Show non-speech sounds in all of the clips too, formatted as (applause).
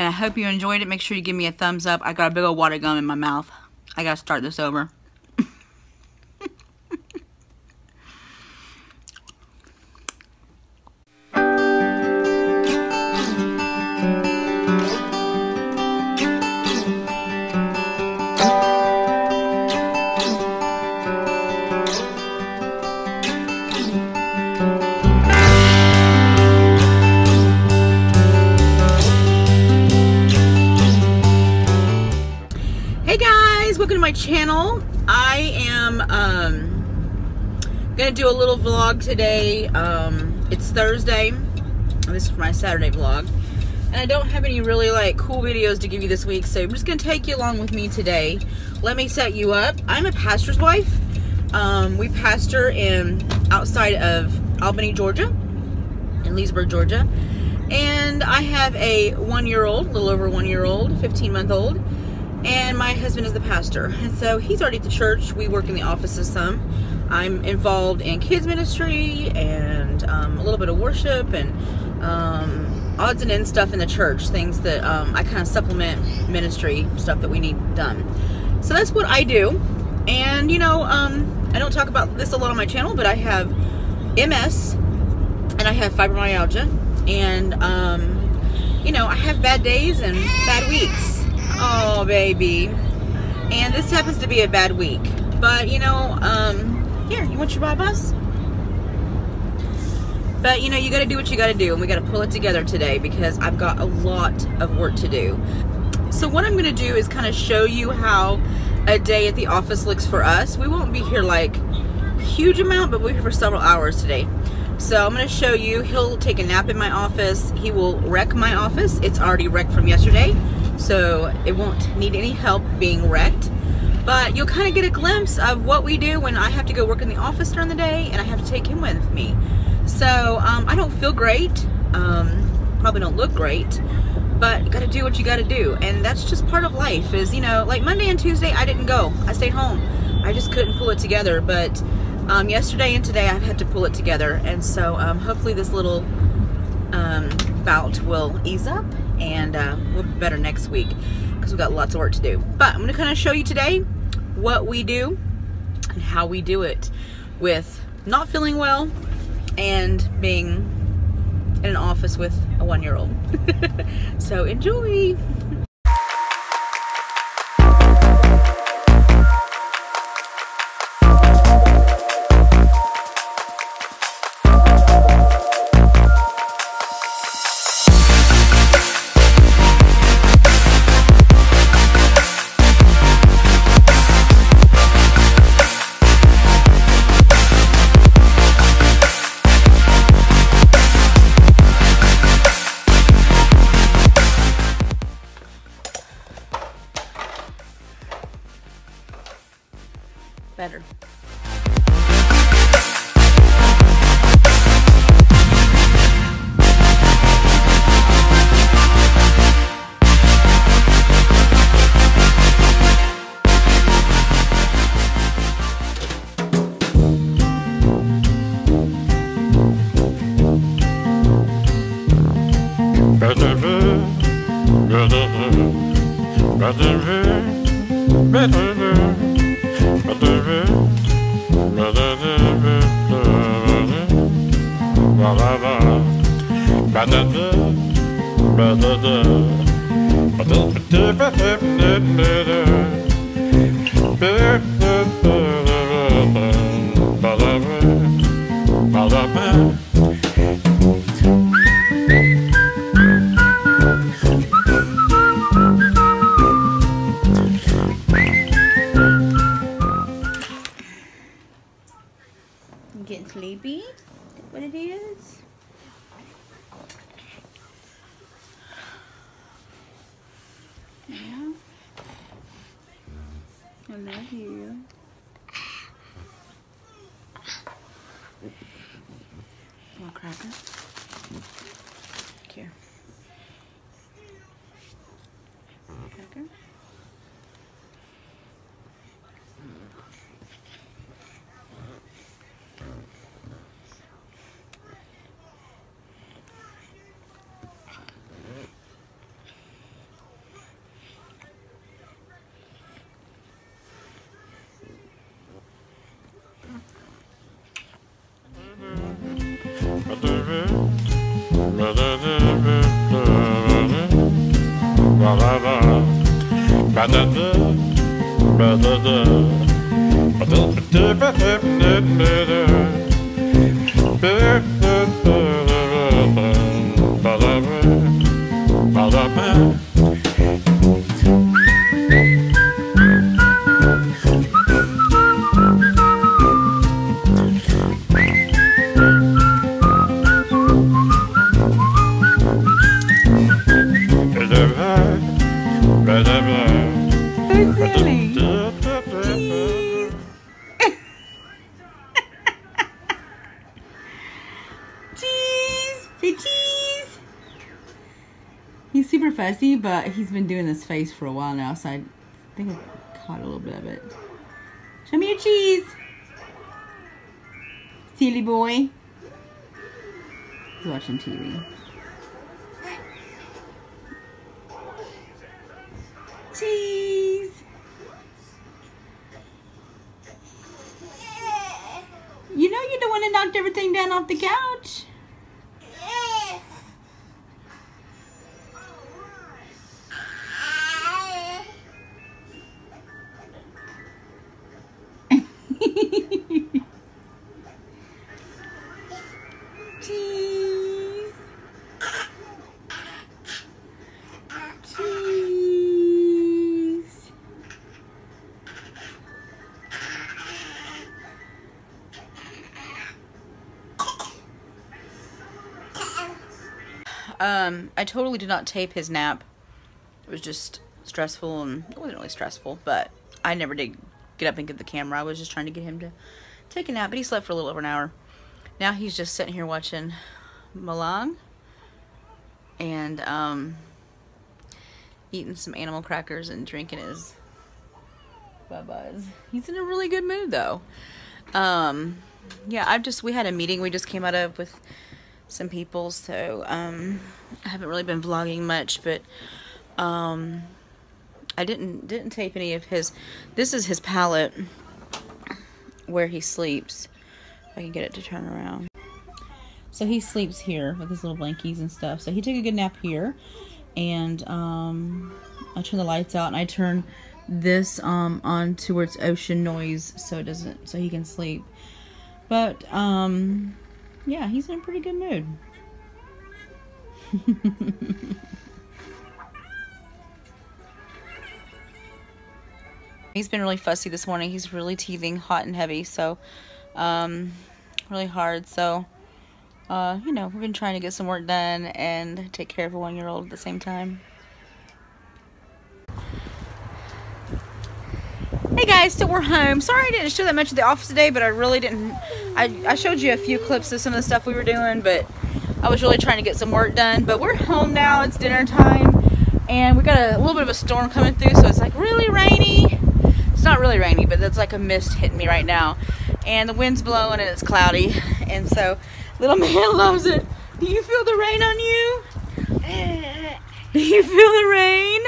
And I hope you enjoyed it. Make sure you give me a thumbs up. I got a big old water gum in my mouth. I gotta start this over. My channel. I am um, gonna do a little vlog today. Um, it's Thursday. This is my Saturday vlog. And I don't have any really like cool videos to give you this week, so I'm just gonna take you along with me today. Let me set you up. I'm a pastor's wife. Um, we pastor in outside of Albany, Georgia, in Leesburg, Georgia. And I have a one-year-old, a little over one-year-old, 15-month-old and my husband is the pastor. And so he's already at the church. We work in the offices some. I'm involved in kids ministry and um, a little bit of worship and um, odds and ends stuff in the church things that um, i kind of supplement ministry stuff that we need done. So that's what i do. And you know um, i don't talk about this a lot on my channel but i have ms and i have fibromyalgia. And um, you know i have bad days and bad weeks Oh, baby. And this happens to be a bad week. But, you know, um, here, you want your bye bus? But, you know, you got to do what you got to do. And we got to pull it together today because I've got a lot of work to do. So what I'm going to do is kind of show you how a day at the office looks for us. We won't be here like huge amount, but we're here for several hours today. So I'm going to show you, he'll take a nap in my office. He will wreck my office. It's already wrecked from yesterday so it won't need any help being wrecked. But you'll kind of get a glimpse of what we do when I have to go work in the office during the day and I have to take him with me. So um, I don't feel great, um, probably don't look great, but you gotta do what you gotta do. And that's just part of life is, you know, like Monday and Tuesday, I didn't go. I stayed home. I just couldn't pull it together. But um, yesterday and today, I've had to pull it together. And so um, hopefully this little um, bout will ease up and uh, we'll be better next week because we've got lots of work to do. But I'm going to kind of show you today what we do and how we do it with not feeling well and being in an office with a one-year-old. (laughs) so enjoy! Better. I'm getting sleepy. Is that what it is? Yeah. I love you. Want cracker? Here. Cracker? Ba-da-da, ba-da-da, ba-da-da, ba-da-da, ba-da-da, but he's been doing this face for a while now, so I think I caught a little bit of it. Show me your cheese! Silly boy. He's watching TV. Cheese! You know you're the one that knocked everything down off the couch. Totally did not tape his nap. It was just stressful and it wasn't really stressful, but I never did get up and get the camera. I was just trying to get him to take a nap, but he slept for a little over an hour. Now he's just sitting here watching Milan and um, eating some animal crackers and drinking his bye-byes. He's in a really good mood though. Um, yeah, I've just, we had a meeting we just came out of with some people, so um, I haven't really been vlogging much, but um, I didn't didn't tape any of his. This is his pallet where he sleeps. If I can get it to turn around. So he sleeps here with his little blankies and stuff. So he took a good nap here, and um, I turn the lights out and I turn this um, on towards ocean noise so it doesn't so he can sleep. But um, yeah, he's in a pretty good mood. (laughs) he's been really fussy this morning. He's really teething hot and heavy, so um, really hard. So, uh, you know, we've been trying to get some work done and take care of a one-year-old at the same time. Guys, so we're home. Sorry I didn't show that much of the office today, but I really didn't. I, I showed you a few clips of some of the stuff we were doing, but I was really trying to get some work done. But we're home now. It's dinner time, and we got a, a little bit of a storm coming through, so it's like really rainy. It's not really rainy, but it's like a mist hitting me right now. And the wind's blowing and it's cloudy. And so little (laughs) man loves it. Do you feel the rain on you? (laughs) Do you feel the rain?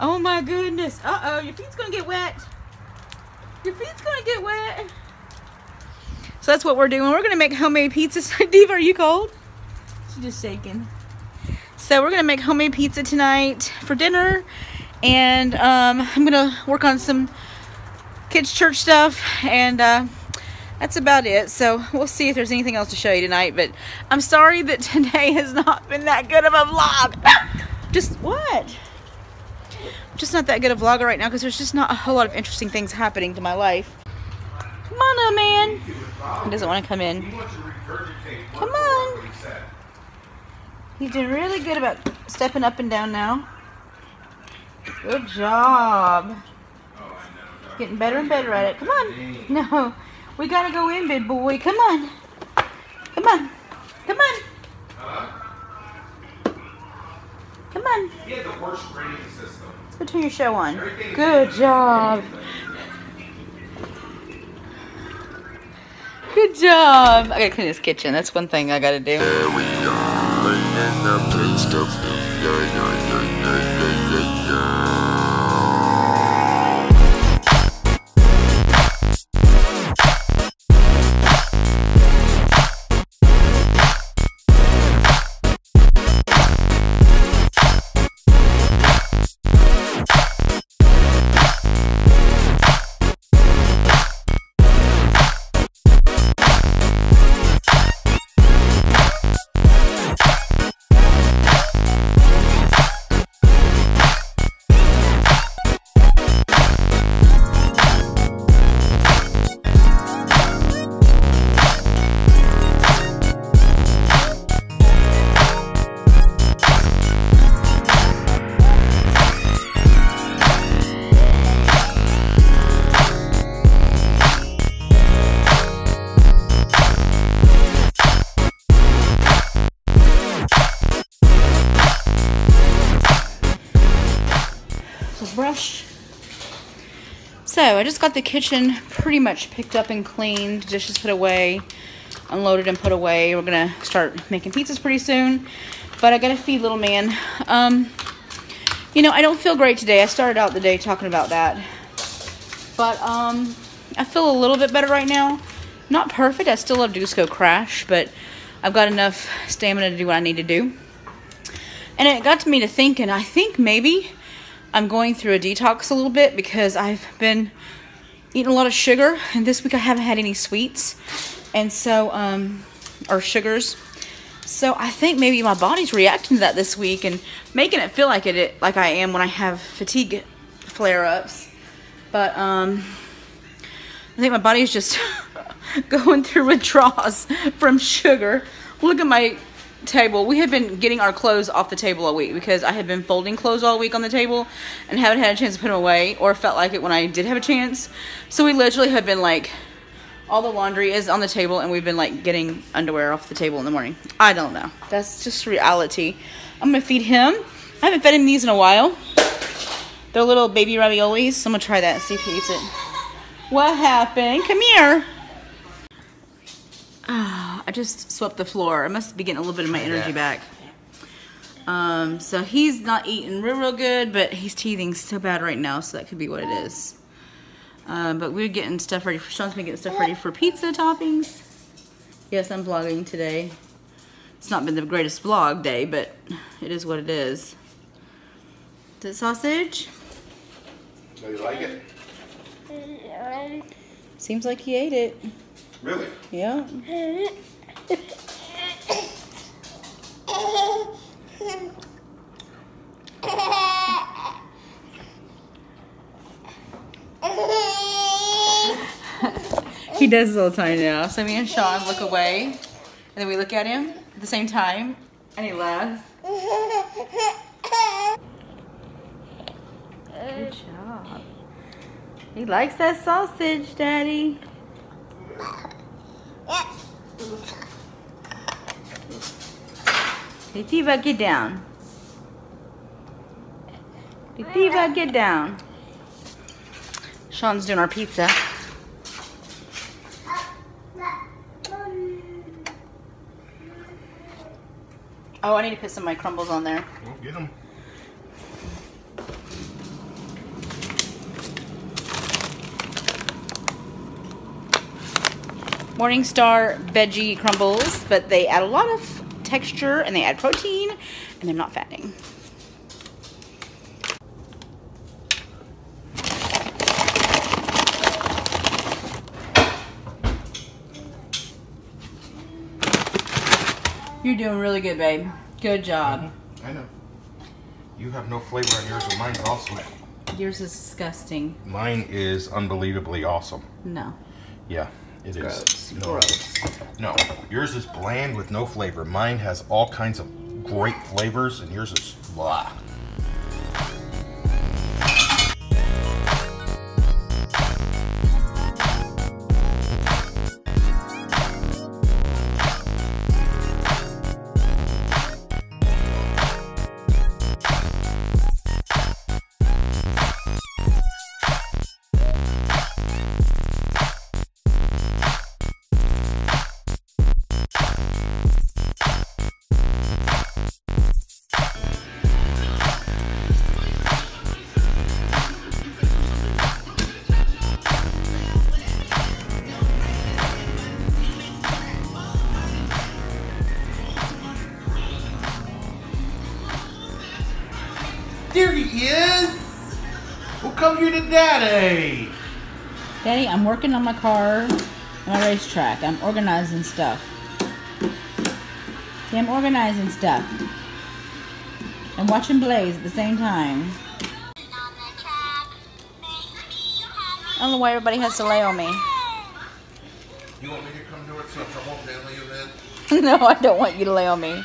Oh my goodness. Uh-oh, your feet's gonna get wet. Your feet's gonna get wet. So that's what we're doing. We're gonna make homemade pizzas. (laughs) Diva, are you cold? She's just shaking. So we're gonna make homemade pizza tonight for dinner. And um, I'm gonna work on some kids church stuff and uh, that's about it so we'll see if there's anything else to show you tonight but I'm sorry that (laughs) today has not been that good of a vlog (laughs) just what just not that good a vlogger right now because there's just not a whole lot of interesting things happening to my life come on man he doesn't want to come in come on he's doing really good about stepping up and down now good job Getting better and better at it. Come on. No. We gotta go in, big boy. Come on. Come on. Come on. Come on. He had the worst grading system. Turn your show on. Good job. Good job. I gotta clean this kitchen. That's one thing I gotta do. So I just got the kitchen pretty much picked up and cleaned, dishes put away, unloaded and put away. We're gonna start making pizzas pretty soon, but I gotta feed little man. Um, you know, I don't feel great today. I started out the day talking about that, but um, I feel a little bit better right now. Not perfect. I still love Dusko Crash, but I've got enough stamina to do what I need to do. And it got to me to thinking, I think maybe I'm going through a detox a little bit because I've been eating a lot of sugar, and this week I haven't had any sweets, and so, um, or sugars. So I think maybe my body's reacting to that this week and making it feel like it like I am when I have fatigue flare-ups. But um, I think my body's just (laughs) going through withdrawals from sugar. Look at my table. We have been getting our clothes off the table all week because I have been folding clothes all week on the table and haven't had a chance to put them away or felt like it when I did have a chance. So we literally have been like, all the laundry is on the table and we've been like getting underwear off the table in the morning. I don't know. That's just reality. I'm gonna feed him. I haven't fed him these in a while. They're little baby raviolis. So I'm gonna try that and see if he eats it. What happened? Come here. Ah, I just swept the floor. I must be getting a little bit of my energy back. Um, so he's not eating real, real good, but he's teething so bad right now, so that could be what it is. Um, but we're getting stuff ready for, Sean's been getting stuff ready for pizza toppings. Yes, I'm vlogging today. It's not been the greatest vlog day, but it is what it is. Is it sausage? Do you like it? Seems like he ate it. Really? Yeah. He does this all the time now. So me and Sean look away, and then we look at him at the same time, and he laughs. Good job. He likes that sausage, Daddy. Hey, get down. Tiva, get down. Sean's doing our pizza. Oh, I need to put some of my crumbles on there. Well, get them. Morningstar veggie crumbles, but they add a lot of texture and they add protein and they're not fattening. You're doing really good, babe. Good job. I know. You have no flavor in yours, and mine's awesome. Yours is disgusting. Mine is unbelievably awesome. No. Yeah, it is. Gross. No, Gross. no, yours is bland with no flavor. Mine has all kinds of great flavors, and yours is blah. Well, come here to daddy. Daddy, I'm working on my car and my racetrack. I'm organizing stuff. See, I'm organizing stuff. And watching Blaze at the same time. I don't know why everybody has to lay on me. You want me to come do it so I won't handle you then? no, I don't want you to lay on me.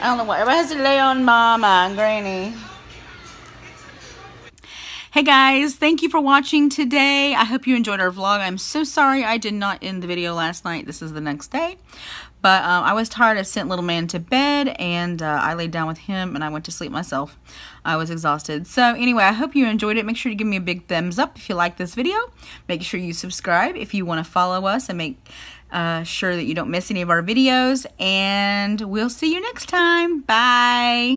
I don't know why everybody has to lay on Mama and Granny. Hey guys, thank you for watching today. I hope you enjoyed our vlog. I'm so sorry I did not end the video last night. This is the next day. But um, I was tired. I sent little man to bed and uh, I laid down with him and I went to sleep myself. I was exhausted. So anyway, I hope you enjoyed it. Make sure to give me a big thumbs up if you like this video. Make sure you subscribe if you want to follow us and make uh, sure that you don't miss any of our videos. And we'll see you next time. Bye.